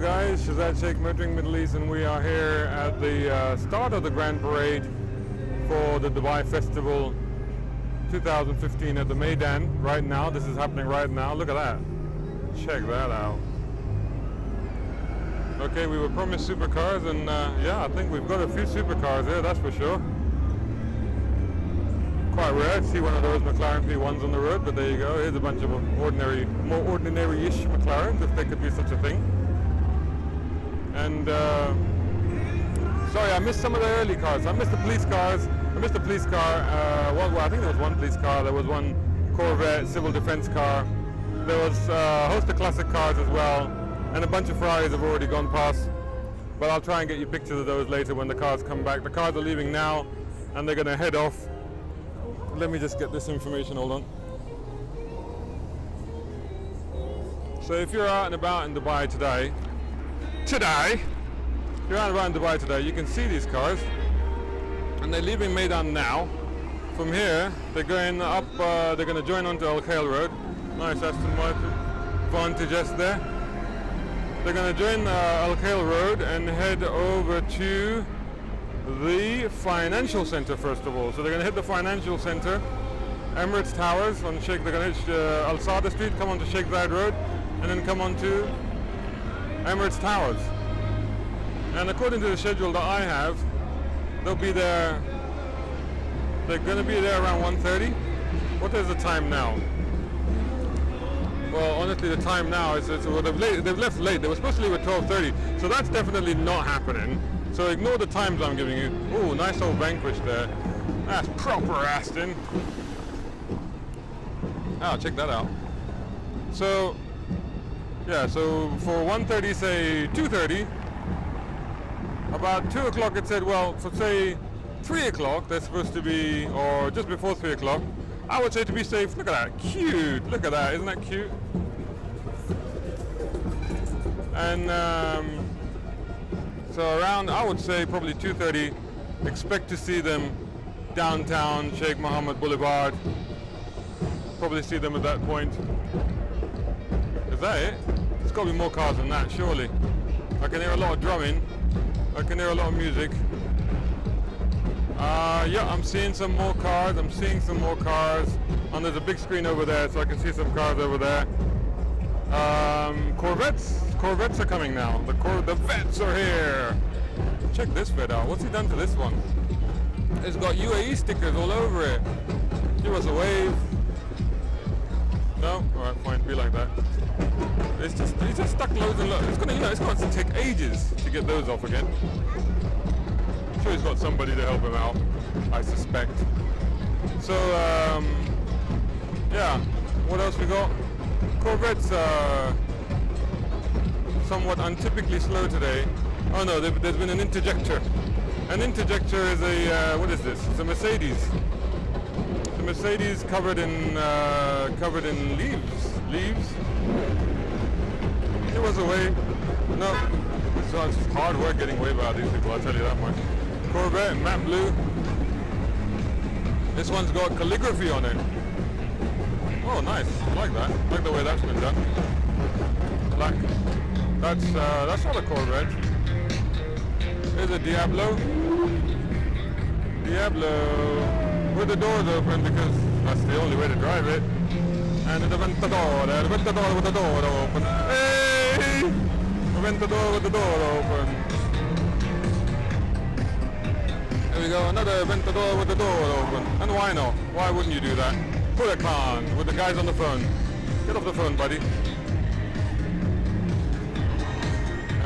Guys, Shahzad Sheikh Motoring Middle East and we are here at the uh, start of the Grand Parade for the Dubai Festival 2015 at the Meydan right now. This is happening right now. Look at that. Check that out. Okay, we were promised supercars and uh, yeah, I think we've got a few supercars here, that's for sure. Quite rare to see one of those McLaren P1s on the road, but there you go. Here's a bunch of ordinary, more ordinary-ish McLarens, if there could be such a thing. And uh, sorry, I missed some of the early cars. I missed the police cars. I missed the police car. Uh, well, well, I think there was one police car. There was one Corvette civil defense car. There was uh, a host of classic cars as well, and a bunch of Ferraris have already gone past. But I'll try and get you pictures of those later when the cars come back. The cars are leaving now, and they're going to head off let me just get this information, hold on. So if you're out and about in Dubai today, today, you're out in Dubai today, you can see these cars, and they're leaving Meydan now. From here, they're going up, uh, they're going to join onto Al Khail Road. Nice Aston Martin Vantage S there. They're going to join uh, Al Khail Road and head over to the financial center first of all. So they're going to hit the financial center, Emirates Towers on Sheikh, they're going to hit uh, Al Sada Street, come onto Sheikh Zayed Road, and then come onto Emirates Towers. And according to the schedule that I have, they'll be there, they're going to be there around 1.30. What is the time now? Well, honestly, the time now is, is well, they've, late, they've left late. They were supposed to leave at 12.30, so that's definitely not happening. So ignore the times I'm giving you. Oh, nice old Vanquish there. That's proper Aston. Oh, check that out. So, yeah, so for 1.30, say 2.30, about 2 o'clock it said, well, for say 3 o'clock, they're supposed to be, or just before 3 o'clock, I would say to be safe, look at that, cute, look at that, isn't that cute? And um, so around, I would say probably 2.30, expect to see them downtown Sheikh Mohammed Boulevard. Probably see them at that point. Is that it? Got to be more cars than that, surely. I can hear a lot of drumming. I can hear a lot of music. Uh, yeah, I'm seeing some more cars. I'm seeing some more cars. And there's a big screen over there, so I can see some cars over there. Um, Corvettes. Corvettes are coming now. The Cor the vets are here. Check this vet out. What's he done to this one? It's got UAE stickers all over it. Give us a wave. No? Alright, fine. Be like that. It's just, he's just stuck loads and loads. It's gonna, you know, it's going to take ages to get those off again. I'm sure he's got somebody to help him out. I suspect. So, um, yeah. What else we got? Corvette's are somewhat untypically slow today. Oh no, there's been an interjector. An interjector is a, uh, what is this? It's a Mercedes. It's Mercedes covered in, uh, covered in leaves. Leaves. It was a way. No, so it's hard work getting away by these people, I'll tell you that much. Corvette, matte blue. This one's got calligraphy on it. Oh, nice. I like that. I like the way that's been done. Black. That's uh, that's not a Corvette. Here's a Diablo. Diablo with the doors open because that's the only way to drive it. And the Aventador, the Aventador with the door open. Hey! Aventador with the door open. There we go, another Aventador with the door open. And why not? Why wouldn't you do that? Huracan with the guys on the phone. Get off the phone, buddy.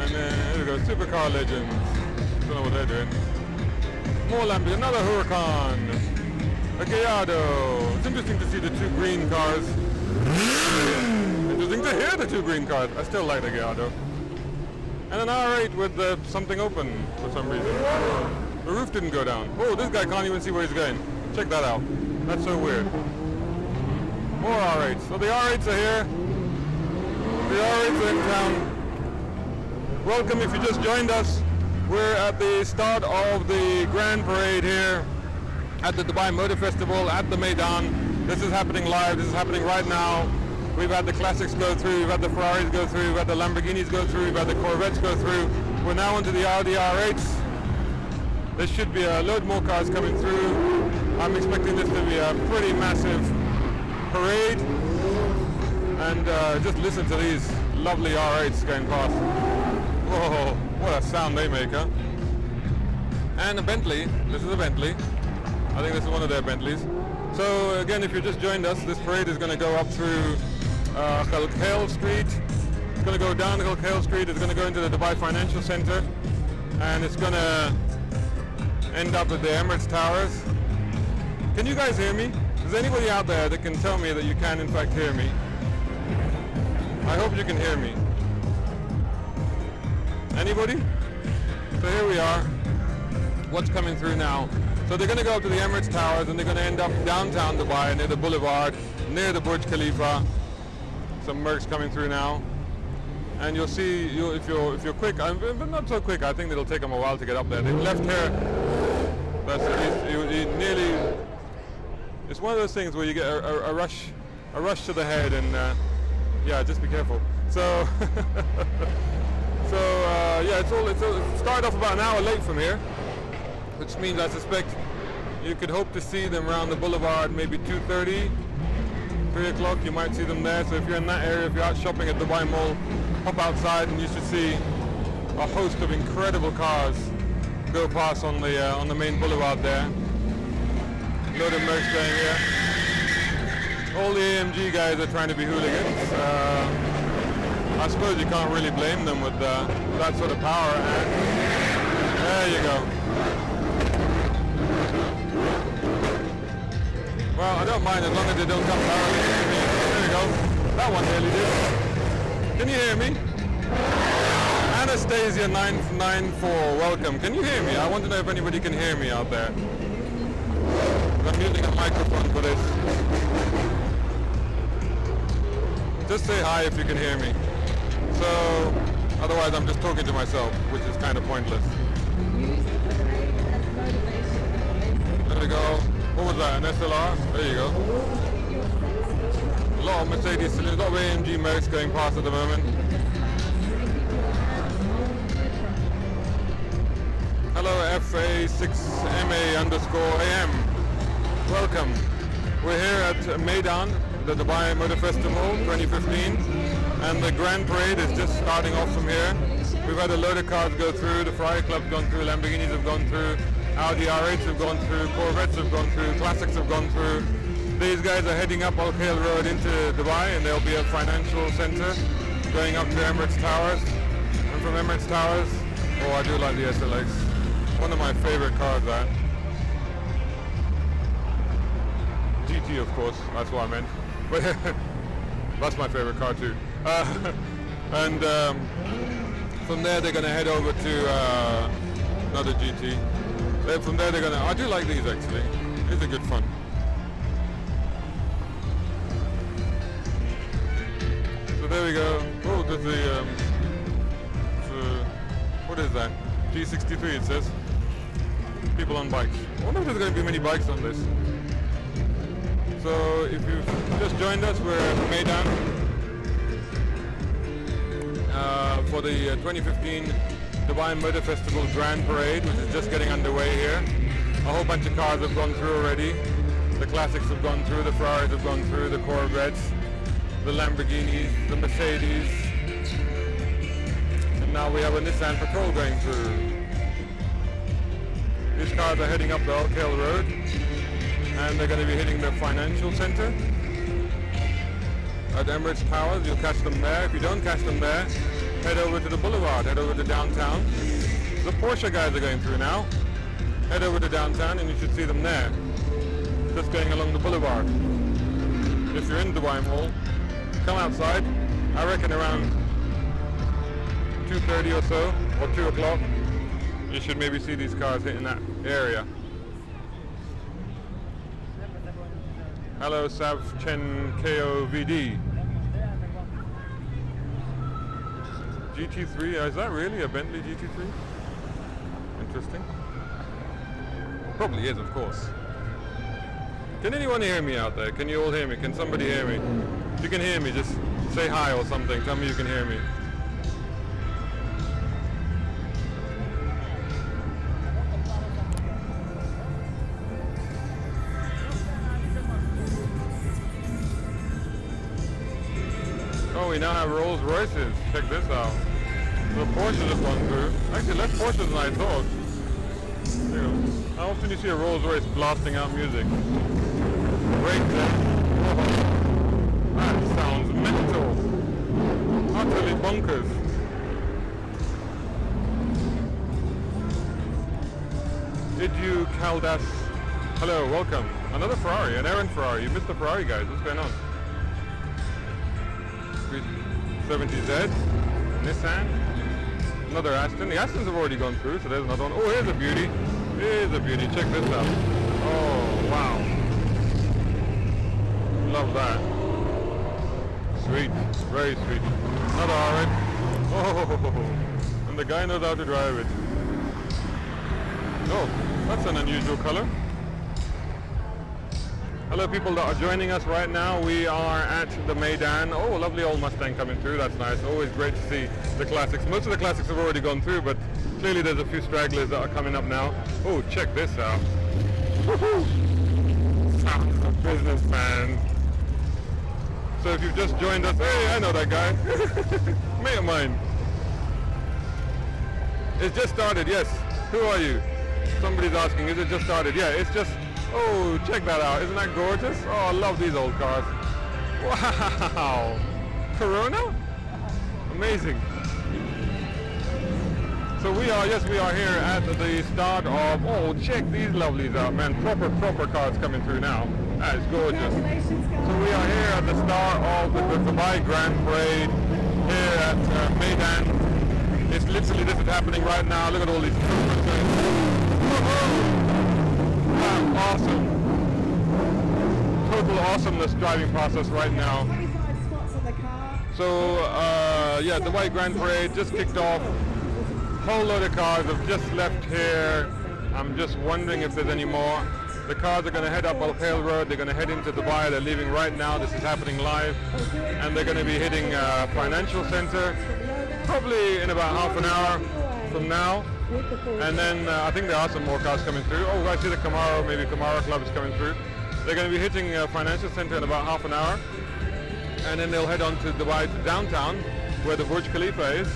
And then, here we go, Supercar Legends. Don't know what they're doing. More Lamborghini, another Huracan. Gallardo. It's interesting to see the two green cars. interesting to hear the two green cars. I still like the Gallardo. And an R8 with uh, something open for some reason. The roof didn't go down. Oh, this guy can't even see where he's going. Check that out. That's so weird. More R8s. So the R8s are here. The R8s are in town. Welcome if you just joined us. We're at the start of the Grand Parade here at the Dubai Motor Festival at the Meydan. This is happening live. This is happening right now. We've had the classics go through, we've had the Ferraris go through, we've had the Lamborghinis go through, we've had the Corvettes go through. We're now onto the Audi R8s. There should be a load more cars coming through. I'm expecting this to be a pretty massive parade. And uh, just listen to these lovely R8s going past. Whoa, what a sound they make, huh? And a Bentley. This is a Bentley. I think this is one of their Bentleys. So again, if you just joined us, this parade is going to go up through uh, Al Khail Street. It's going to go down Al Khail Street. It's going to go into the Dubai Financial Center. And it's going to end up at the Emirates Towers. Can you guys hear me? Is there anybody out there that can tell me that you can in fact hear me? I hope you can hear me. Anybody? So here we are. What's coming through now? So they're going to go up to the Emirates Towers and they're going to end up downtown Dubai near the boulevard, near the Burj Khalifa. Some Mercs coming through now. And you'll see, you if you're if you're quick, I'm, but not so quick. I think it'll take them a while to get up there. They left here. He, he nearly. It's one of those things where you get a, a, a rush, a rush to the head, and uh, yeah, just be careful. So, so uh, yeah, it's all it's all, it started off about an hour late from here, which means I suspect you could hope to see them around the boulevard maybe 2:30, 3 o'clock. You might see them there. So if you're in that area, if you're out shopping at the Dubai Mall, hop outside and you should see a host of incredible cars go past on the uh, on the main boulevard there. Load of Mercs going here. All the AMG guys are trying to be hooligans. Uh, I suppose you can't really blame them with uh, that sort of power. And there you go. Well, I don't mind as long as they don't come directly to me. There you go. That one nearly did. Can you hear me? Anastasia 994, welcome. Can you hear me? I want to know if anybody can hear me out there. I'm using a microphone for this. Just say hi if you can hear me. So, otherwise I'm just talking to myself, which is kind of pointless. That, an SLR? There you go. A lot of Mercedes a lot of AMG Mercs going past at the moment. Hello FA6MA underscore AM. Welcome. We're here at Meydan, the Dubai Motor Festival 2015, and the Grand Parade is just starting off from here. We've had a load of cars go through, the Ferrari Club's gone through, Lamborghinis have gone through, Audi R8s have gone through, Corvettes have gone through, Classics have gone through. These guys are heading up Al Khail Road into Dubai and there'll be a financial center going up to Emirates Towers. And from Emirates Towers, oh I do like the SLX. One of my favorite cars that. GT of course, that's what I meant. But that's my favorite car too. Uh, and um, from there they're going to head over to uh, another GT. Then from there they're going to, I do like these actually. These are good fun. So there we go. Oh, there's the, um, the, what is that? G63 it says. People on bikes. I wonder if there's going to be many bikes on this. So if you've just joined us, we're at Meydan uh, for the uh, 2015 Dubai Motor Festival Grand Parade, which is just getting underway here. A whole bunch of cars have gone through already. The classics have gone through, the Ferraris have gone through, the Corvettes, the Lamborghinis, the Mercedes. And now we have a Nissan Patrol going through. These cars are heading up the Khail Road and they're going to be hitting the financial center at Emirates Towers. You'll catch them there. If you don't catch them there, head over to the boulevard, head over to downtown. The Porsche guys are going through now. Head over to downtown and you should see them there, just going along the boulevard. If you're in Dubai Mall, come outside. I reckon around 2.30 or so, or 2 o'clock, you should maybe see these cars hitting that area. Hello, Sav Chen KOVD. GT3, uh, is that really a Bentley GT3? Interesting. Probably is, of course. Can anyone hear me out there? Can you all hear me? Can somebody hear me? If you can hear me, just say hi or something. Tell me you can hear me. We now have Rolls Royces. Check this out. The Porsche just gone through. Actually, less Porsches than I thought. How often do you see a Rolls Royce blasting out music? Great there. Whoa. That sounds mental. Utterly bonkers. Did you Caldas? Hello, welcome. Another Ferrari, an errant Ferrari. You missed the Ferrari guys. What's going on? 70Z, Nissan, another Aston. The Astons have already gone through, so there's another one. Oh, here's a beauty. Here's a beauty. Check this out. Oh, wow. Love that. Sweet. Very sweet. Another orange. Oh, and the guy knows how to drive it. Oh, that's an unusual color. Hello people that are joining us right now. We are at the Meydan. Oh, lovely old Mustang coming through. That's nice. Always great to see the classics. Most of the classics have already gone through, but clearly there's a few stragglers that are coming up now. Oh, check this out. Woohoo! Sounds of business, man. So if you've just joined us, hey, I know that guy. Mate of mine. It's just started, yes. Who are you? Somebody's asking, is it just started? Yeah, it's just Oh, check that out. Isn't that gorgeous? Oh, I love these old cars. Wow. Corona? Amazing. So we are, yes, we are here at the start of, oh, check these lovelies out, man. Proper, proper cars coming through now. That is gorgeous. So we are here at the start of the, the Dubai Grand Parade here at uh, Meydan. It's literally, this is happening right now. Look at all these awesome. Total awesomeness driving process right now. So uh, yeah, the White Grand Parade just kicked off. Whole load of cars have just left here. I'm just wondering if there's any more. The cars are going to head up Al Khail Road. They're going to head into Dubai. They're leaving right now. This is happening live. And they're going to be hitting uh, Financial Center probably in about half an hour from now. And then uh, I think there are some more cars coming through. Oh, I see the Camaro, maybe Camaro Club is coming through. They're going to be hitting uh, Financial Center in about half an hour. And then they'll head on to Dubai to downtown, where the Burj Khalifa is.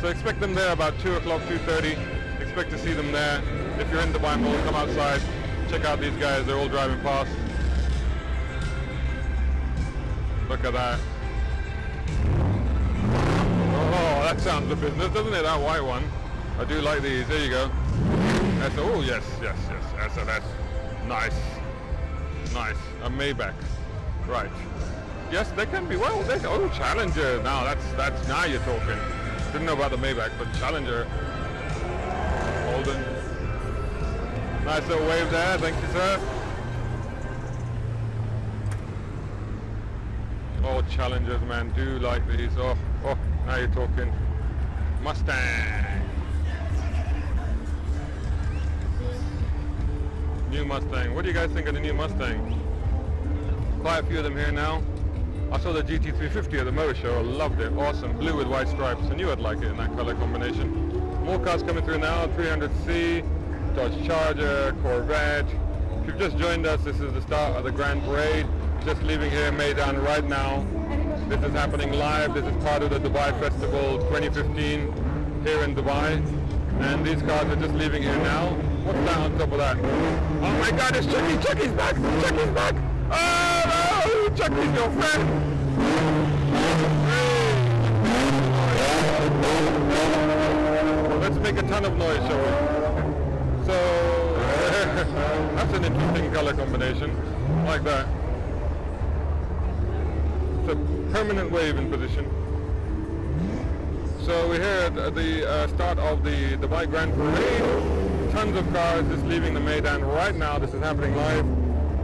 So expect them there about 2 o'clock, 2.30. Expect to see them there. If you're in Dubai Mall, come outside. Check out these guys. They're all driving past. Look at that. Oh, that sounds the business, doesn't it, that white one? I do like these. There you go. S oh yes, yes, yes. SLS. Nice. Nice. A Maybach. Right. Yes, they can be. Well, oh Challenger. Now that's that's now you're talking. Didn't know about the Maybach, but Challenger. Holden. Nice little wave there. Thank you, sir. Oh, Challengers, man. Do like these. Oh, oh. Now you're talking. Mustang. New Mustang. What do you guys think of the new Mustang? Quite a few of them here now. I saw the GT350 at the motor show. I loved it. Awesome. Blue with white stripes. I knew I'd like it in that color combination. More cars coming through now. 300C, Dodge Charger, Corvette. If you've just joined us, this is the start of the Grand Parade. Just leaving here Meydan right now. This is happening live. This is part of the Dubai Festival 2015 here in Dubai. And these cars are just leaving here now. What's that on top of that? Oh my god, it's Chucky! Chucky's back! Chucky's back! Oh no! Chucky's your friend! Let's make a ton of noise, shall we? So, that's an interesting color combination, like that. It's a permanent wave in position. So we're here at the uh, start of the Dubai Grand Parade. Tons of cars just leaving the Meydan right now. This is happening live.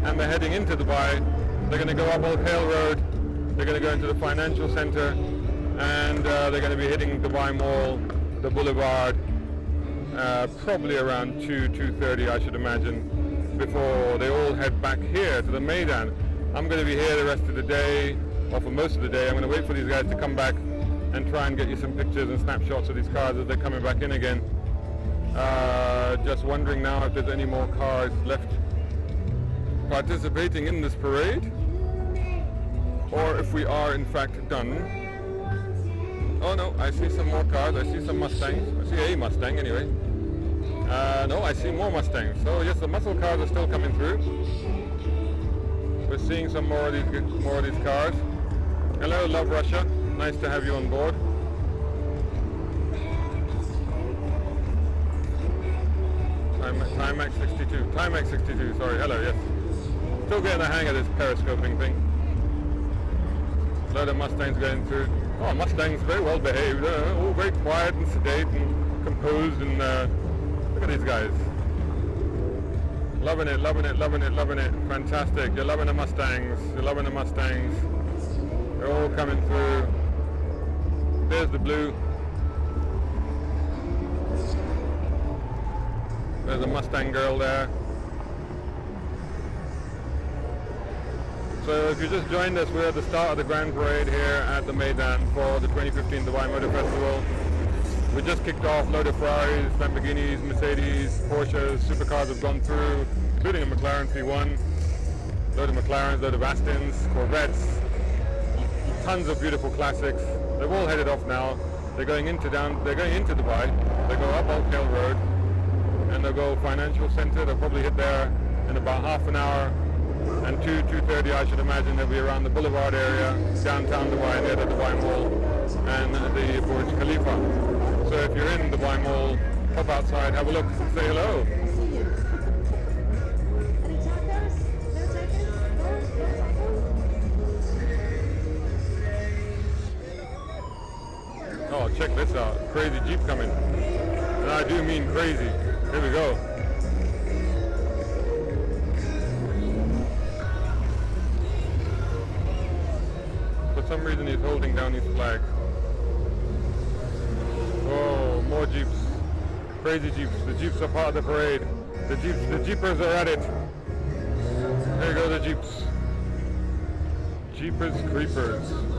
And they're heading into Dubai. They're going to go up Al Khail Road. They're going to go into the financial center. And uh, they're going to be hitting Dubai Mall, the boulevard, uh, probably around 2, 2.30 I should imagine, before they all head back here to the Meydan. I'm going to be here the rest of the day or for most of the day. I'm going to wait for these guys to come back and try and get you some pictures and snapshots of these cars as they're coming back in again. Uh, just wondering now if there's any more cars left participating in this parade or if we are in fact done. Oh no, I see some more cars. I see some Mustangs. I see a Mustang anyway. Uh, no, I see more Mustangs. So yes, the muscle cars are still coming through. We're seeing some more of these more of these cars. Hello, Love Russia. Nice to have you on board. Time, Timex 62. Timex 62, sorry. Hello, yes. Still getting the hang of this periscoping thing. A load of Mustangs going through. Oh, Mustangs very well behaved. Uh, all very quiet and sedate and composed and uh, look at these guys. Loving it, loving it, loving it, loving it. Fantastic. You're loving the Mustangs. You're loving the Mustangs. They're all coming through. There's the blue. There's a Mustang girl there. So if you just joined us, we're at the start of the Grand Parade here at the Meydan for the 2015 Dubai Motor Festival. We just kicked off, load of Ferraris, Lamborghinis, Mercedes, Porsches, supercars have gone through, including a McLaren P1, load of McLarens, load of Astons, Corvettes, tons of beautiful classics. They've all headed off now. They're going into down. They're going into Dubai. They go up Al Khail Road, and they'll go Financial Centre. They'll probably hit there in about half an hour and 2, 2.30 I should imagine they'll be around the boulevard area, downtown Dubai, near the Dubai Mall and the Burj Khalifa. So if you're in the Dubai Mall, pop outside, have a look, say hello. Oh, check this out. Crazy Jeep coming. And I do mean crazy. Here we go. For some reason he's holding down his flag. Oh, more Jeeps. Crazy Jeeps. The Jeeps are part of the parade. The Jeeps, the Jeepers are at it. There go the Jeeps. Jeepers Creepers.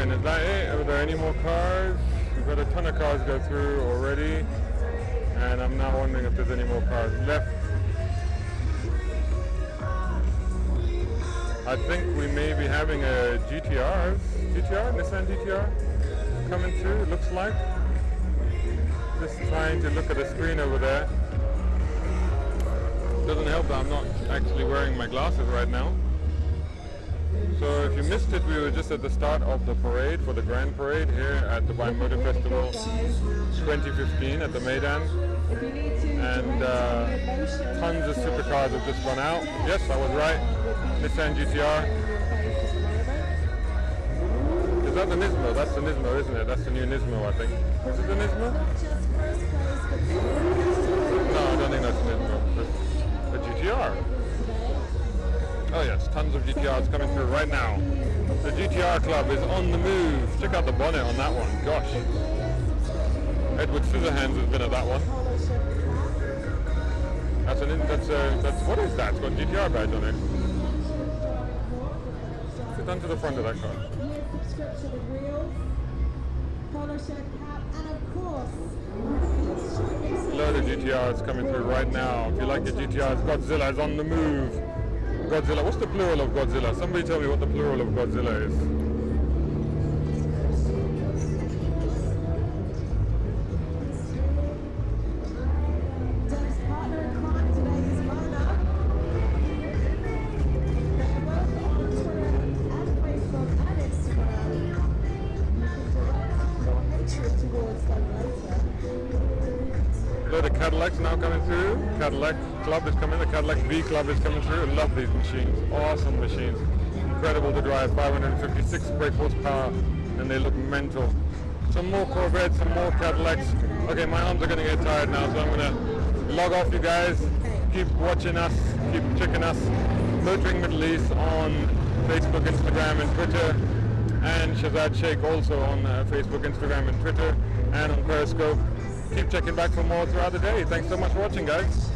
Is that it? Are there any more cars? We've got a ton of cars go through already and I'm now wondering if there's any more cars left. I think we may be having a GTR, GTR, Nissan GTR coming through, it looks like. Just trying to look at the screen over there. Doesn't help that I'm not actually wearing my glasses right now. So if you missed it, we were just at the start of the parade for the Grand Parade here at the Motor Festival 2015 at the Meydan. and uh, tons of supercars have just gone out. Yes, I was right. Nissan GTR. Is that the Nismo? That's the Nismo, isn't it? That's the new Nismo, I think. Is it the Nismo? No, I don't think that's the Nismo. The, the GTR. Oh yes, tons of GTRs coming through right now. The GTR club is on the move. Check out the bonnet on that one. Gosh. Edward Scissorhands has been at that one. That's an that's a that's what is that? It's got a GTR badge on it. Sit down to the front of that car. Load of GTRs coming through right now. If you like your GTRs, Godzilla is on the move. Godzilla. What's the plural of Godzilla? Somebody tell me what the plural of Godzilla is. Club is coming, the Cadillac V Club is coming through. Love these machines, awesome machines. Incredible to drive, 556 brake horsepower, and they look mental. Some more Corvettes, some more Cadillacs. Okay, my arms are gonna get tired now, so I'm gonna log off you guys. Keep watching us, keep checking us. Motoring Middle East on Facebook, Instagram, and Twitter. And Shahzad Sheikh also on uh, Facebook, Instagram, and Twitter, and on Periscope. Keep checking back for more throughout the day. Thanks so much for watching, guys.